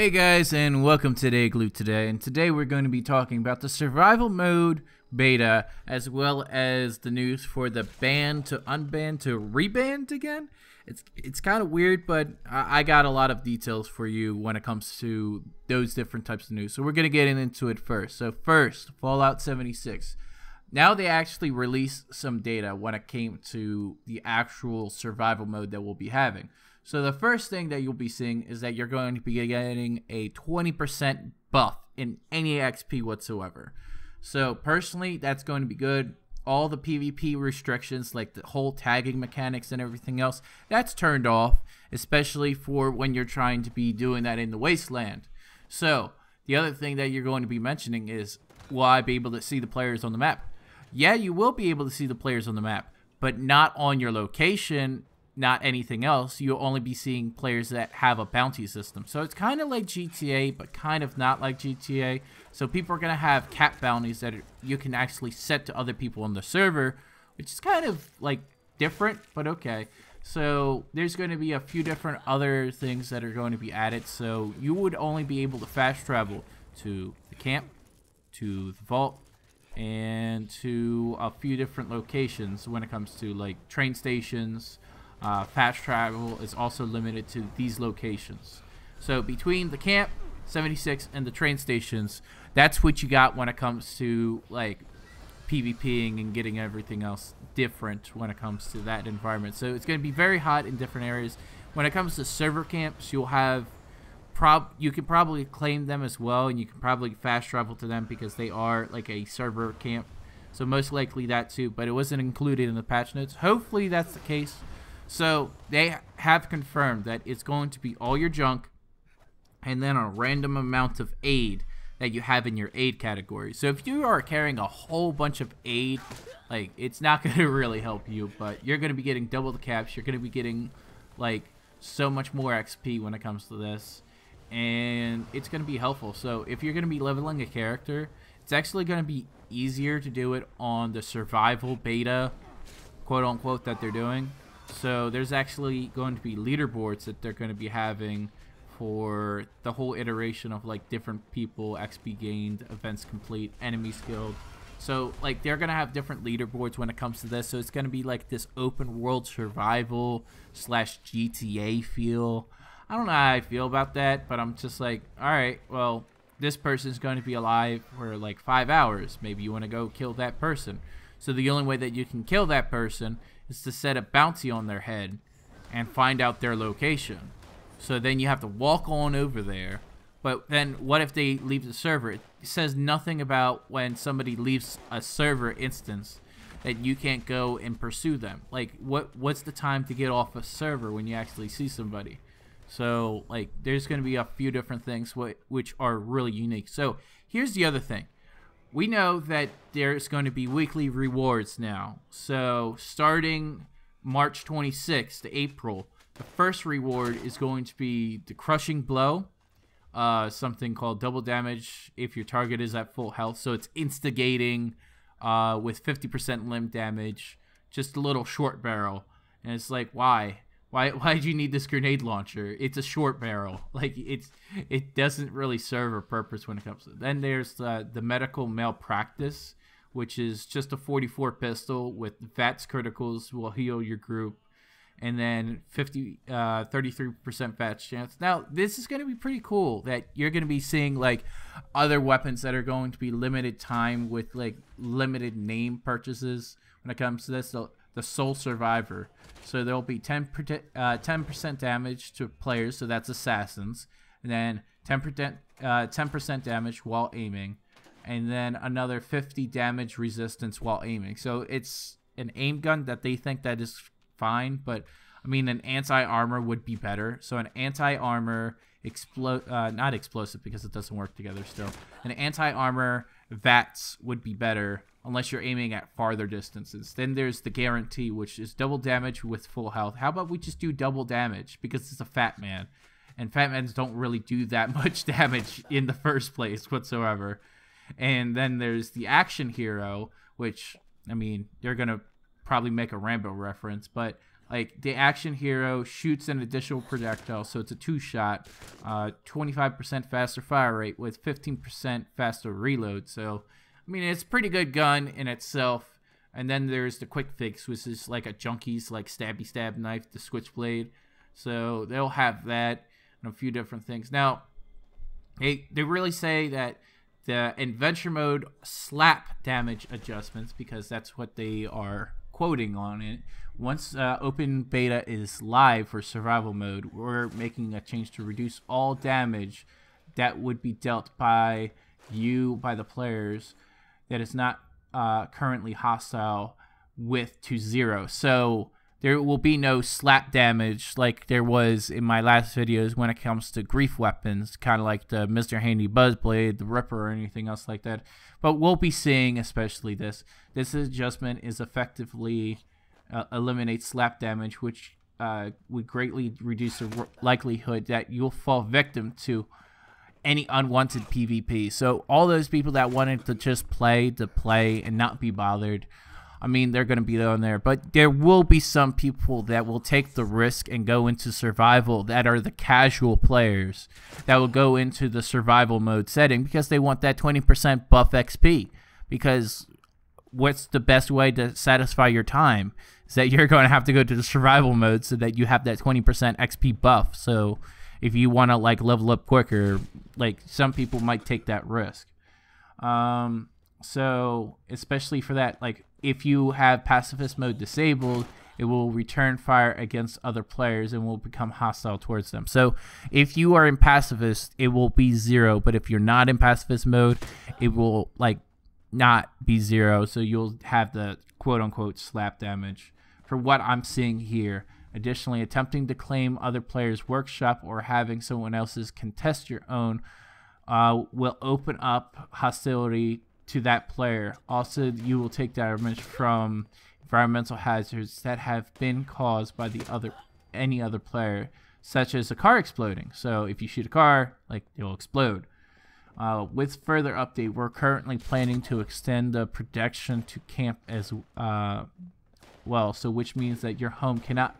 Hey guys, and welcome to the Igloo today. And today we're going to be talking about the survival mode beta, as well as the news for the ban to unban to rebanned again. It's it's kind of weird, but I, I got a lot of details for you when it comes to those different types of news. So we're gonna get into it first. So first, Fallout 76. Now they actually released some data when it came to the actual survival mode that we'll be having. So the first thing that you'll be seeing is that you're going to be getting a 20% buff in any XP whatsoever. So personally, that's going to be good. All the PvP restrictions, like the whole tagging mechanics and everything else, that's turned off, especially for when you're trying to be doing that in the wasteland. So the other thing that you're going to be mentioning is, will I be able to see the players on the map? Yeah, you will be able to see the players on the map, but not on your location not anything else, you'll only be seeing players that have a bounty system. So it's kind of like GTA, but kind of not like GTA. So people are going to have cap bounties that you can actually set to other people on the server, which is kind of like different, but okay. So there's going to be a few different other things that are going to be added. So you would only be able to fast travel to the camp, to the vault, and to a few different locations when it comes to like train stations, uh, fast travel is also limited to these locations. So between the camp, 76, and the train stations, that's what you got when it comes to like PvPing and getting everything else different when it comes to that environment. So it's going to be very hot in different areas. When it comes to server camps, you'll have prob you can probably claim them as well, and you can probably fast travel to them because they are like a server camp. So most likely that too, but it wasn't included in the patch notes. Hopefully that's the case. So they have confirmed that it's going to be all your junk and then a random amount of aid that you have in your aid category. So if you are carrying a whole bunch of aid, like it's not going to really help you, but you're going to be getting double the caps. You're going to be getting like so much more XP when it comes to this. And it's going to be helpful. So if you're going to be leveling a character, it's actually going to be easier to do it on the survival beta, quote unquote, that they're doing so there's actually going to be leaderboards that they're going to be having for the whole iteration of like different people, XP gained, events complete, enemies killed. So like they're gonna have different leaderboards when it comes to this. So it's gonna be like this open world survival slash GTA feel. I don't know how I feel about that, but I'm just like, all right, well, this person's going to be alive for like five hours. Maybe you want to go kill that person. So the only way that you can kill that person is to set a bounty on their head and find out their location. So then you have to walk on over there. But then what if they leave the server? It says nothing about when somebody leaves a server instance that you can't go and pursue them. Like what what's the time to get off a server when you actually see somebody? So like there's going to be a few different things which are really unique. So here's the other thing we know that there's going to be weekly rewards now. So starting March 26th to April, the first reward is going to be the crushing blow, uh, something called double damage if your target is at full health. So it's instigating uh, with 50% limb damage, just a little short barrel. And it's like, why? Why why do you need this grenade launcher? It's a short barrel. Like it's it doesn't really serve a purpose when it comes to. Then there's the the medical malpractice, which is just a 44 pistol with VATS criticals will heal your group, and then 50 uh 33% VATS chance. Now this is going to be pretty cool that you're going to be seeing like other weapons that are going to be limited time with like limited name purchases when it comes to this. The sole survivor. So there'll be 10 uh, percent damage to players, so that's assassins, and then 10% uh, 10% damage while aiming, and then another 50 damage resistance while aiming. So it's an aim gun that they think that is fine, but I mean an anti-armor would be better. So an anti-armor explode uh, not explosive because it doesn't work together still. An anti-armor VATS would be better unless you're aiming at farther distances. Then there's the guarantee, which is double damage with full health. How about we just do double damage because it's a fat man, and fat men don't really do that much damage in the first place whatsoever. And then there's the action hero, which I mean they're gonna probably make a Rambo reference, but Like the action hero shoots an additional projectile, so it's a two-shot, uh, 25% faster fire rate with 15% faster reload. So, I mean, it's a pretty good gun in itself. And then there's the quick fix, which is like a junkie's like stabby stab knife, the switchblade. So they'll have that and a few different things. Now, they they really say that the adventure mode slap damage adjustments because that's what they are quoting on it. Once uh, open beta is live for survival mode, we're making a change to reduce all damage that would be dealt by you by the players that is not uh, currently hostile with to zero. So there will be no slap damage like there was in my last videos when it comes to grief weapons, kind of like the Mr. Handy Buzzblade, the Ripper, or anything else like that. But we'll be seeing, especially this, this adjustment is effectively uh, eliminate slap damage, which uh, would greatly reduce the likelihood that you'll fall victim to any unwanted PvP. So all those people that wanted to just play to play and not be bothered I mean, they're going to be on there, but there will be some people that will take the risk and go into survival that are the casual players that will go into the survival mode setting because they want that 20% buff XP. Because what's the best way to satisfy your time is that you're going to have to go to the survival mode so that you have that 20% XP buff. So if you want to like level up quicker, like some people might take that risk. Um, so especially for that, like if you have pacifist mode disabled, it will return fire against other players and will become hostile towards them. So if you are in pacifist, it will be zero. But if you're not in pacifist mode, it will like not be zero. So you'll have the quote unquote slap damage for what I'm seeing here. Additionally, attempting to claim other players' workshop or having someone else's contest your own uh, will open up hostility to that player. Also, you will take damage from environmental hazards that have been caused by the other any other player, such as a car exploding. So if you shoot a car, like it'll explode. Uh, with further update, we're currently planning to extend the protection to camp as uh, well. So which means that your home cannot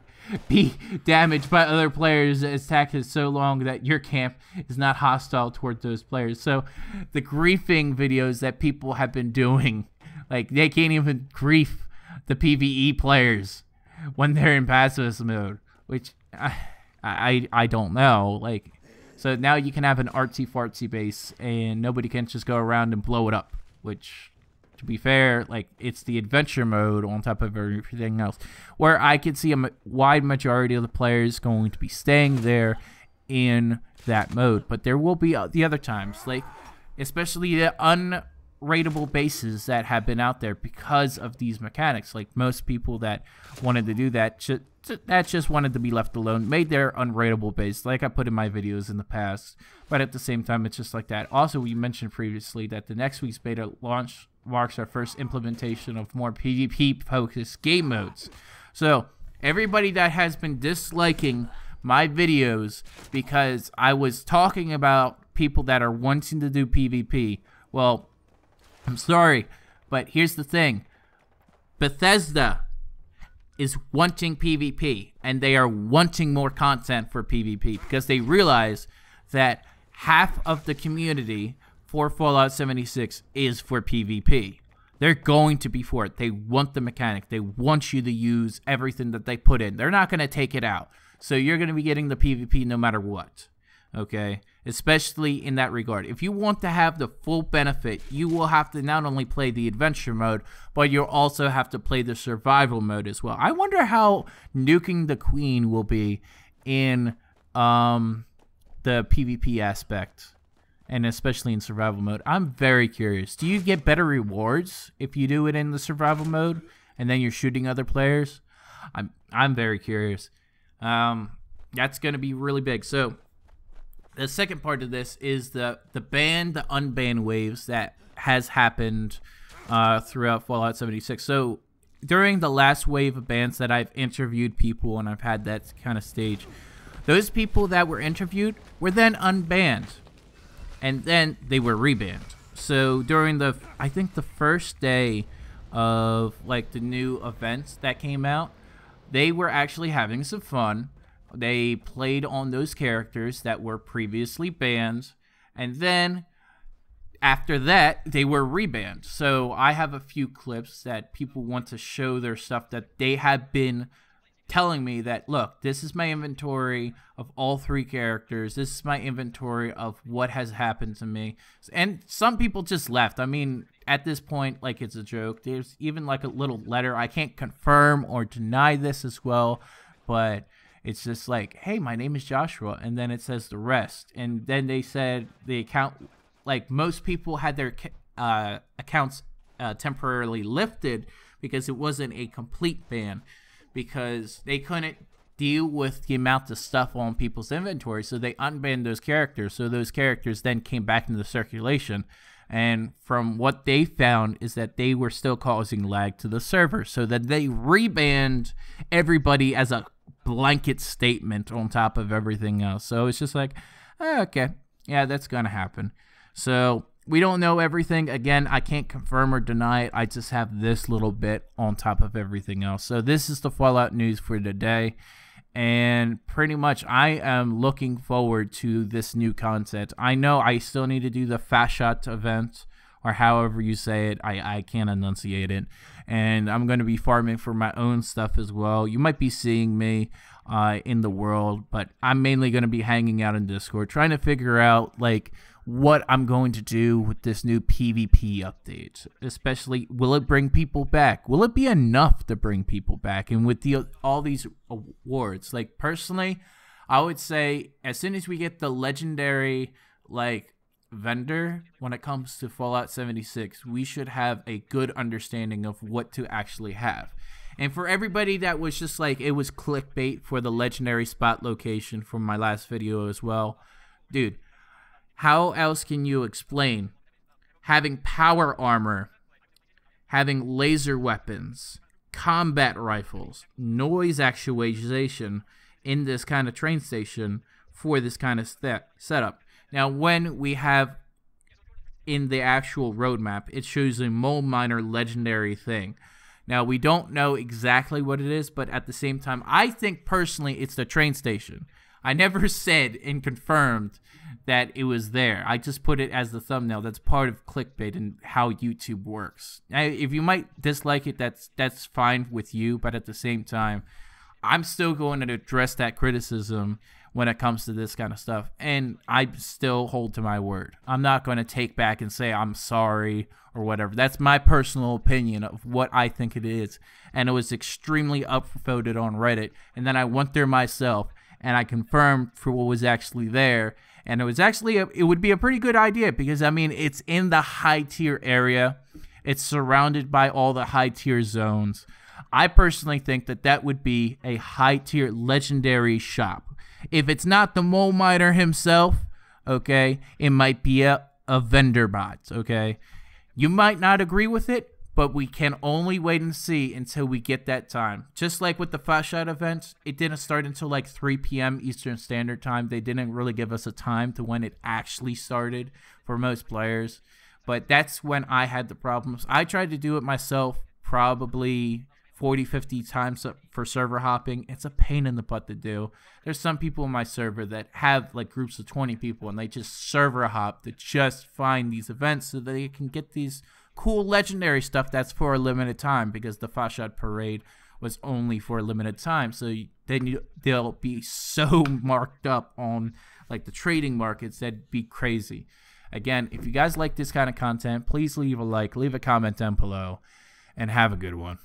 be damaged by other players' attack is so long that your camp is not hostile toward those players. So the griefing videos that people have been doing, like they can't even grief the PVE players when they're in pacifist mode, which I, I I don't know. Like, so now you can have an artsy fartsy base and nobody can just go around and blow it up, which to be fair, like it's the adventure mode on top of everything else, where I could see a wide majority of the players going to be staying there in that mode. But there will be uh, the other times, like especially the unraidable bases that have been out there because of these mechanics. Like most people that wanted to do that, that just wanted to be left alone, made their unraidable base, like I put in my videos in the past. But at the same time, it's just like that. Also, we mentioned previously that the next week's beta launch marks our first implementation of more PvP focused game modes. So, everybody that has been disliking my videos because I was talking about people that are wanting to do PvP, well, I'm sorry, but here's the thing Bethesda is wanting PvP and they are wanting more content for PvP because they realize that half of the community for Fallout 76 is for PvP. They're going to be for it. They want the mechanic. They want you to use everything that they put in. They're not going to take it out. So you're going to be getting the PvP no matter what. Okay? Especially in that regard. If you want to have the full benefit, you will have to not only play the adventure mode, but you'll also have to play the survival mode as well. I wonder how nuking the queen will be in um, the PvP aspect and especially in survival mode. I'm very curious. Do you get better rewards if you do it in the survival mode and then you're shooting other players? I'm I'm very curious. Um, that's going to be really big. So the second part of this is the the ban the unban waves that has happened uh, throughout Fallout 76. So during the last wave of bans that I've interviewed people and I've had that kind of stage, those people that were interviewed were then unbanned and then they were rebanned. So during the, I think the first day of like the new events that came out, they were actually having some fun. They played on those characters that were previously banned, and then after that, they were rebanned. So I have a few clips that people want to show their stuff that they have been telling me that look, this is my inventory of all three characters. This is my inventory of what has happened to me. And some people just left. I mean, at this point, like it's a joke. There's even like a little letter. I can't confirm or deny this as well, but it's just like, hey, my name is Joshua, and then it says the rest. And then they said the account, like most people had their uh, accounts uh, temporarily lifted because it wasn't a complete ban because they couldn't deal with the amount of stuff on people's inventory, so they unbanned those characters. So those characters then came back into circulation. And from what they found is that they were still causing lag to the server. So that they rebanned everybody as a blanket statement on top of everything else. So it's just like, oh, okay, yeah, that's going to happen. So we don't know everything. Again, I can't confirm or deny it. I just have this little bit on top of everything else. So this is the Fallout news for today. And pretty much I am looking forward to this new content. I know I still need to do the Fasnacht event or however you say it. I, I can't enunciate it. And I'm going to be farming for my own stuff as well. You might be seeing me uh, in the world, but I'm mainly going to be hanging out in Discord, trying to figure out like what I'm going to do with this new PvP update. Especially, will it bring people back? Will it be enough to bring people back? And with the all these awards, like personally, I would say as soon as we get the legendary like vendor when it comes to Fallout 76, we should have a good understanding of what to actually have. And for everybody that was just like it was clickbait for the legendary spot location from my last video as well, dude how else can you explain having power armor, having laser weapons, combat rifles, noise actuation in this kind of train station for this kind of st- setup? Now, when we have in the actual roadmap, it shows a mole miner legendary thing. Now, we don't know exactly what it is, but at the same time, I think personally it's the train station. I never said and confirmed that it was there. I just put it as the thumbnail. That's part of clickbait and how YouTube works. Now, if you might dislike it, that's that's fine with you, but at the same time, I'm still going to address that criticism when it comes to this kind of stuff. And I still hold to my word. I'm not going to take back and say I'm sorry or whatever. That's my personal opinion of what I think it is. And it was extremely upvoted on Reddit. And then I went there myself and I confirmed for what was actually there. And it was actually, a, it would be a pretty good idea because, I mean, it's in the high tier area. It's surrounded by all the high tier zones. I personally think that that would be a high tier legendary shop. If it's not the mole miner himself, okay, it might be a, a vendor bot, okay? You might not agree with it, but we can only wait and see until we get that time. Just like with the Fasnacht event, it didn't start until like 3 p.m. Eastern Standard Time. They didn't really give us a time to when it actually started for most players. But that's when I had the problems. I tried to do it myself probably 40, 50 times for server hopping. It's a pain in the butt to do. There's some people in my server that have like groups of 20 people and they just server hop to just find these events so that they can get these cool legendary stuff that's for a limited time because the Fasnacht Parade was only for a limited time. So then you, they'll be so marked up on like the trading markets that'd be crazy. Again, if you guys like this kind of content, please leave a like, leave a comment down below, and have a good one.